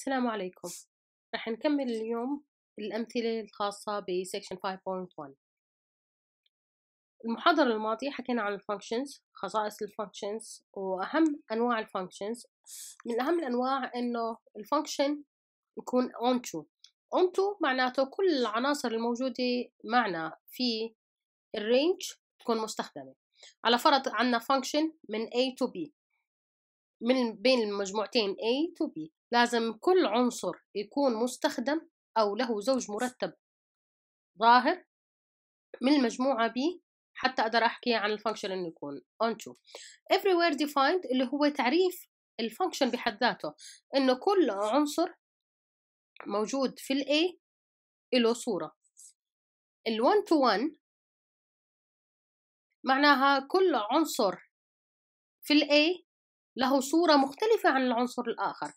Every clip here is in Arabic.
السلام عليكم. رح نكمل اليوم الأمثلة الخاصة ب section 5.1 المحاضرة الماضية حكينا عن ال functions خصائص ال functions وأهم أنواع الفانكشنز من أهم الأنواع إنه ال function يكون onto onto معناته كل العناصر الموجودة معنا في ال range تكون مستخدمة. على فرض عنا function من A to B. من بين المجموعتين A to B. لازم كل عنصر يكون مستخدم أو له زوج مرتب. ظاهر من المجموعة B حتى أقدر أحكي عن ال function إنه يكون. onto everywhere defined اللي هو تعريف ال function بحد ذاته. إنه كل عنصر موجود في ال A له صورة. ال one to one معناها كل عنصر في ال A له صورة مختلفة عن العنصر الآخر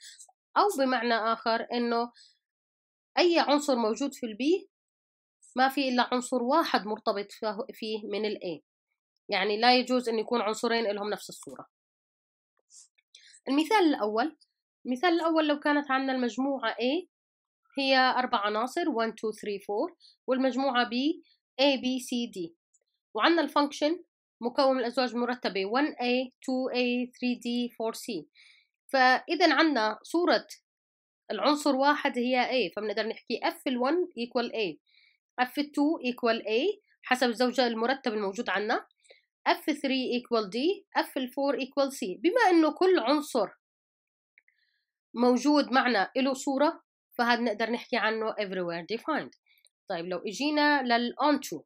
أو بمعنى آخر إنه أي عنصر موجود في البي ما في إلا عنصر واحد مرتبط فيه من الأي يعني لا يجوز أن يكون عنصرين لهم نفس الصورة. المثال الأول المثال الأول لو كانت عندنا المجموعة A هي أربع عناصر 1 2 3 4 والمجموعة B A B C D وعندنا الفانكشن مكون الأزواج المرتبة 1A 2A 3D 4C فإذا عندنا صورة العنصر واحد هي A فبنقدر نحكي F ال1 equal A. F2 equal A حسب الزوجة المرتب الموجود عنا. F3 equal D F4 equal C. بما أنه كل عنصر موجود معنا له صورة فهذا نقدر نحكي عنه everywhere defined. طيب لو إجينا لل onto.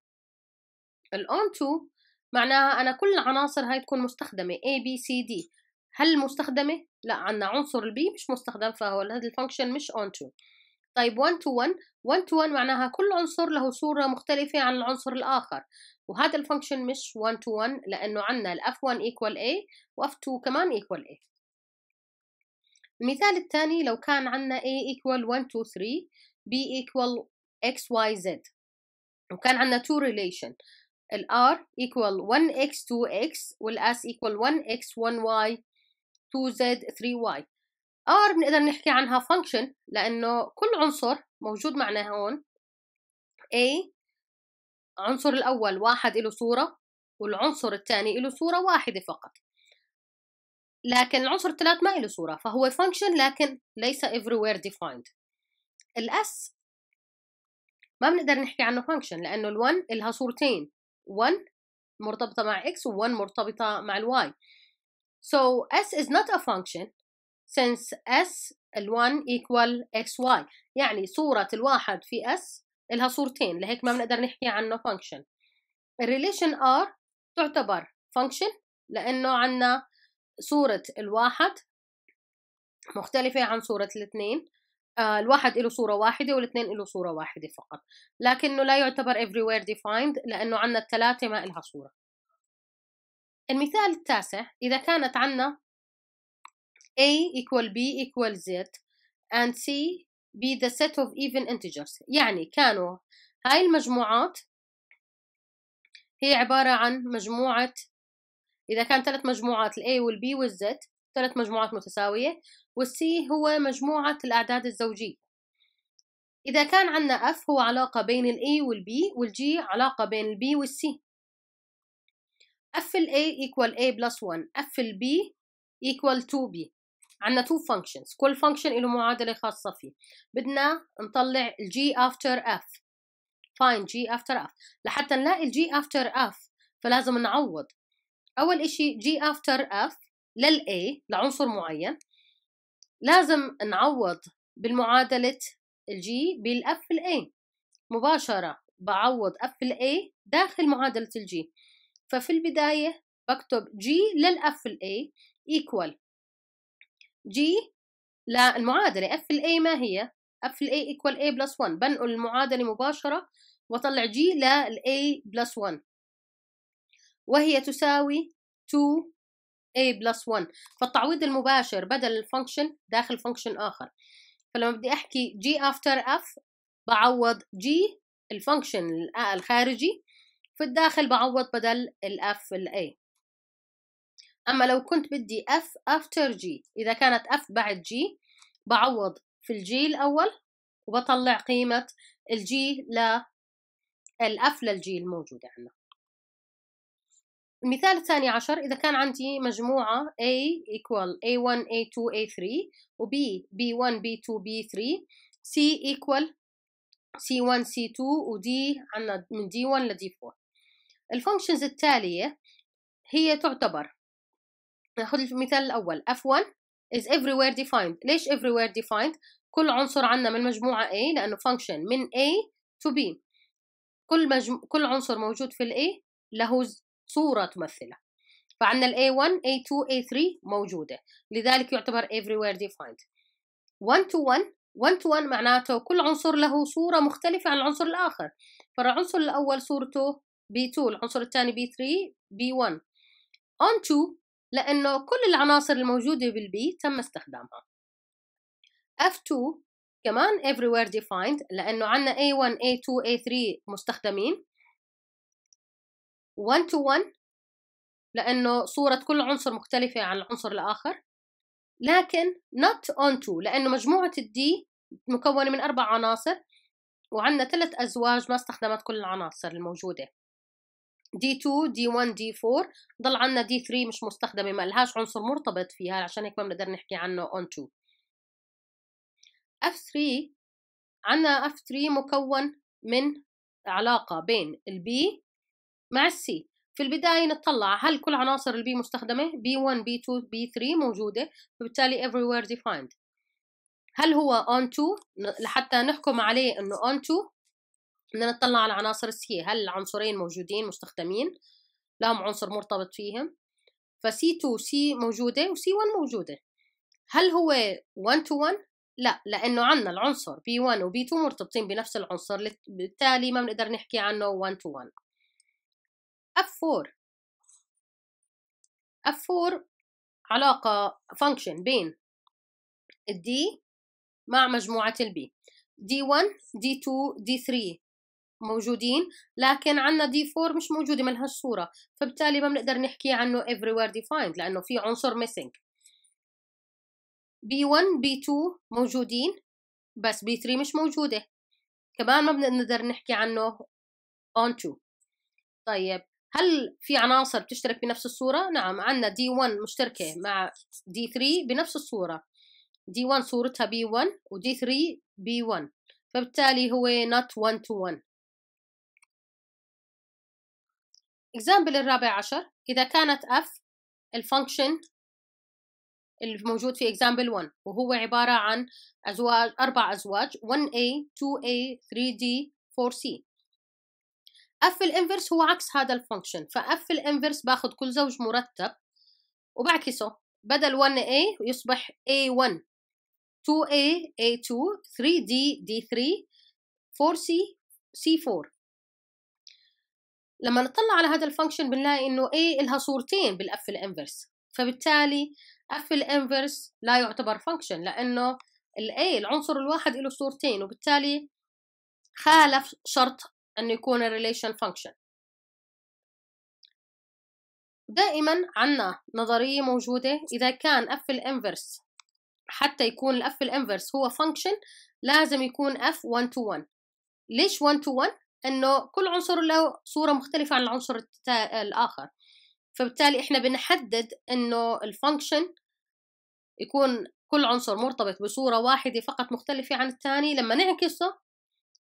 ال onto معناها أنا كل العناصر هاي تكون مستخدمة A B C D. هل مستخدمة؟ لا عندنا عنصر ال B مش مستخدم فهو هذا ال function مش onto. طيب 1 to 1 1 to 1 معناها كل عنصر له صورة مختلفة عن العنصر الآخر. وهذا ال function مش 1 to 1 لأنه عندنا ال F1 equal A و F2 كمان equal A. المثال الثاني لو كان عندنا A equal 1 2 3 B equal X Y Z. وكان عندنا two relation. ال R equal 1x 2x وال S equal 1x 1y 2z 3y R بنقدر نحكي عنها function لأنه كل عنصر موجود معنا هون. A عنصر الأول واحد له صورة والعنصر الثاني له صورة واحدة فقط. لكن العنصر الثلاث ما له صورة فهو function لكن ليس everywhere defined. ال S ما بنقدر نحكي عنه function لأنه ال1 إلها صورتين. 1 مرتبطة مع x و1 مرتبطة مع ال y. So s is not a function since s ال1 equal xy يعني صورة الواحد في s إلها صورتين لهيك ما بنقدر نحكي عنه function. الريليشن r تعتبر function لأنه عنا صورة الواحد مختلفة عن صورة الاثنين الواحد له صورة واحدة والإثنين له صورة واحدة فقط. لكنه لا يعتبر everywhere defined لأنه عنا الثلاثة ما إلها صورة. المثال التاسع إذا كانت عنا A equal B equal Z and C be the set of even integers يعني كانوا هاي المجموعات هي عبارة عن مجموعة إذا كان ثلاث مجموعات ال A وال B وال Z ثلاث مجموعات متساوية وال C هو مجموعة الأعداد الزوجية. إذا كان عنا F هو علاقة بين ال A وال B وال G علاقة بين ال B وال C. F ال a equal a plus 1 f ال b equal 2b عندنا two functions. كل function له معادلة خاصة فيه. بدنا نطلع ال g after f. Find g after f. لحتى نلاقي ال g after f فلازم نعوض. أول إشي g after f لل a لعنصر معين. لازم نعوض بالمعادلة ال g بالf ال a. مباشرة بعوض ال a داخل معادلة ال g. ففي البداية بكتب للأف ال A equal. G للمعادلة ال A ما هي؟ F ال A equal A plus 1 بنقل المعادلة مباشرة وطلع G لل A plus 1 وهي تساوي 2 A plus 1 فالتعويض المباشر بدل ال function داخل function آخر. فلما بدي أحكي G after F بعوض G ال function الخارجي. في الداخل بعوض بدل ال F ال A أما لو كنت بدي f after g إذا كانت f بعد g بعوض في ال G الأول وبطلع قيمة الجي للأف للجي الموجودة عندنا. المثال الثاني عشر إذا كان عندي مجموعة A equal A1 A2 A3 و B B1 B2 B3 C equal C1 C2 و D عندنا من D1 ل D4 الفانكشنز التالية هي تعتبر. ناخذ المثال الأول. F1 is everywhere defined. ليش everywhere defined كل عنصر عندنا من مجموعة A لأنه function من A to B. كل مجم... كل عنصر موجود في ال A له صورة تمثلة. فعندنا ال A1 A2 A3 موجودة. لذلك يعتبر everywhere defined. 1 to 1 1 to 1 معناته كل عنصر له صورة مختلفة عن العنصر الآخر. فالعنصر الأول صورته B2 العنصر الثاني B3 B1 on 2 لأنه كل العناصر الموجودة بالبي تم استخدامها. F2 كمان everywhere defined لأنه عنا A1 A2 A3 مستخدمين. 1 to 1 لأنه صورة كل عنصر مختلفة عن العنصر الآخر. لكن not 2 لأنه مجموعة الدي مكونة من أربع عناصر وعندنا ثلاث أزواج ما استخدمت كل العناصر الموجودة. D2 D1 D4 ضل عنا D3 مش مستخدمة ما لهاش عنصر مرتبط فيها عشان هيك ما بنقدر نحكي عنه on 2 F3 عنا F3 مكون من علاقة بين ال B مع ال C في البداية نطلع هل كل عناصر ال B مستخدمة؟ B1 B2 B3 موجودة فبالتالي everywhere defined. هل هو onto لحتى نحكم عليه إنه onto بدنا نطلع على عناصر ال C هل العنصرين موجودين مستخدمين؟ لهم عنصر مرتبط فيهم. فسي 2 سي موجودة وسي 1 موجودة. هل هو 1 to 1 لا لأنه عنا العنصر B1 و B2 مرتبطين بنفس العنصر بالتالي ما بنقدر نحكي عنه 1 to 1 F4 F4 علاقة function بين. ال D مع مجموعة ال B D1 D2 D3 موجودين لكن عندنا D 4 مش موجودة ما لهاش صورة فبالتالي ما بنقدر نحكي عنه everywhere defined لأنه في عنصر missing. B1 B2 موجودين بس B3 مش موجودة. كمان ما بنقدر نحكي عنه on to طيب. هل في عناصر بتشترك بنفس الصورة؟ نعم عندنا D1 مشتركة مع D3 بنفس الصورة. D1 صورتها B1 و D3 B1 فبالتالي هو not one to one. Example الرابع عشر إذا كانت f ال function الموجود في example 1 وهو عبارة عن أزواج أربع أزواج 1a 2a 3d 4c f ال inverse هو عكس هذا ال function ف f ال inverse باخذ كل زوج مرتب وبعكسه بدل 1a يصبح a1 2a a2 3d d3 4c c4 لما نطلع على هذا ال function بنلاقي إنه A لها صورتين بال f ال inverse فبالتالي f ال inverse لا يعتبر function لأنه A العنصر الواحد له صورتين وبالتالي خالف شرط انه يكون ال relation function دائما عنا نظرية موجودة إذا كان f ال inverse حتى يكون ال f ال inverse هو function لازم يكون f 1 to 1 ليش 1 to 1 إنه كل عنصر له صورة مختلفة عن العنصر الآخر. فبالتالي إحنا بنحدد إنه ال function يكون كل عنصر مرتبط بصورة واحدة فقط مختلفة عن الثاني لما نعكسه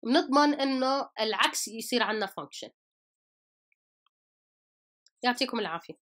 بنضمن إنه العكس يصير عندنا function يعطيكم العافية.